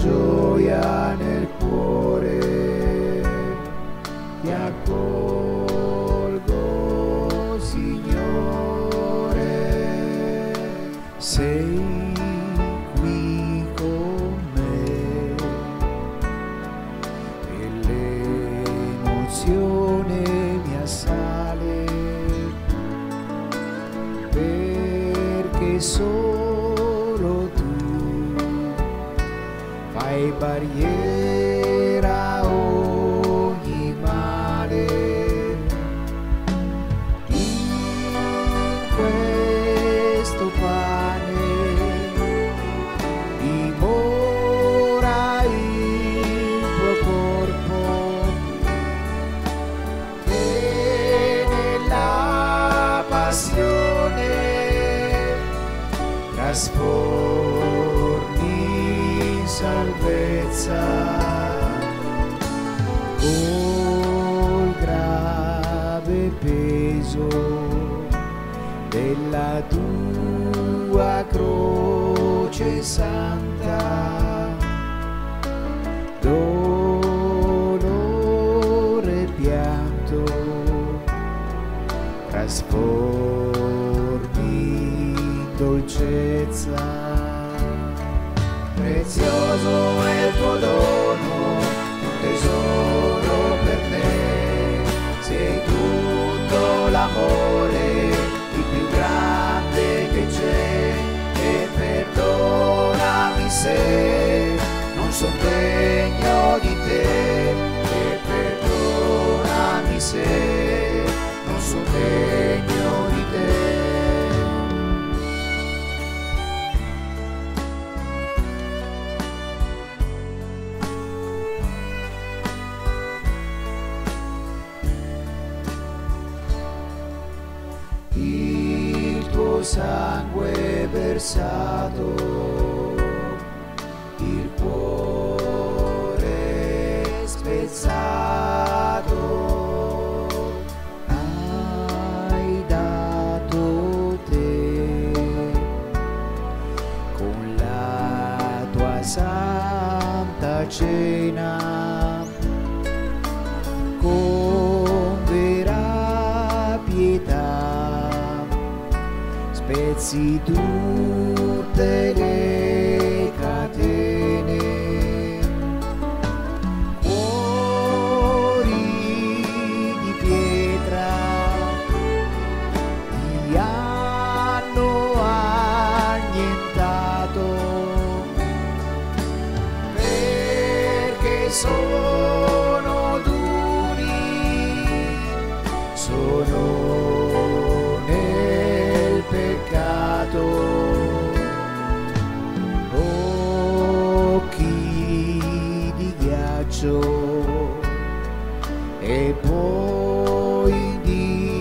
gioia nel cuore, ti accolgo, Signore, sei qui con me. Mi assale fai barriera ogni male in questo pane dimora il tuo corpo e nella passione trasformi in salvezza. Col grave peso della tua croce santa dolore e pianto trasformi dolcezza prezioso è il tuo dono sangue versato, il cuore spezzato, hai dato te con la tua santa cena spezzi tutte le catene cuori di pietra ti hanno annientato perché sono ghiaccio e poi indifferenti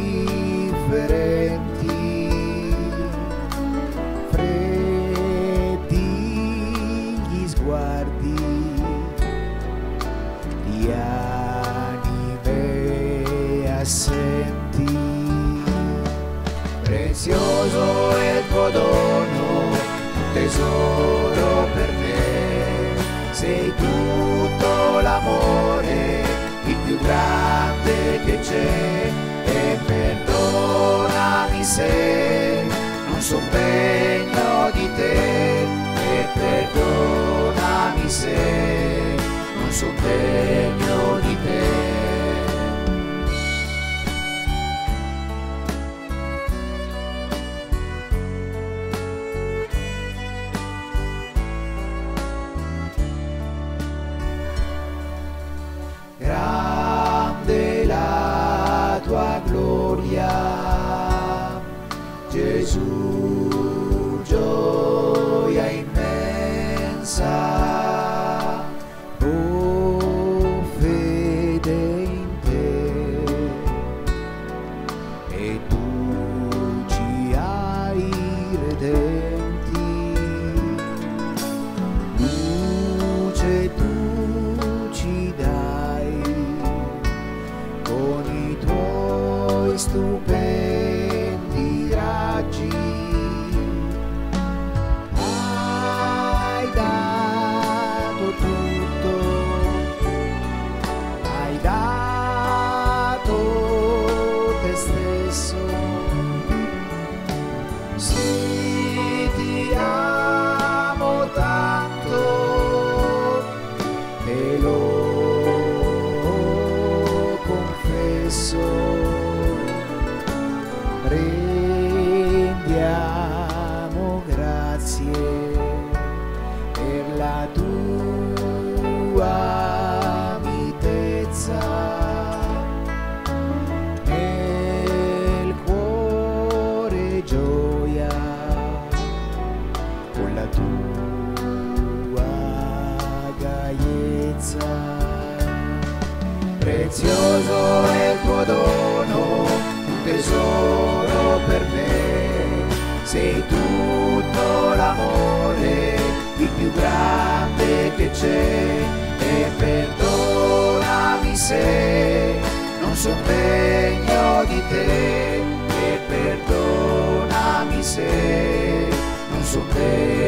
freddi gli sguardi di anime assenti prezioso è il tuo dono tesoro per me. Sei tutto l'amore il più grande che c'è e perdonami se non son degno di te e perdonami se non son degno Gesù, gioia immensa, tua mitezza. Nel cuore gioia con la tua gaiezza. Prezioso è il tuo dono un tesoro per me. Sei tutto l'amore il più grande che c'è degno di te e perdonami se non di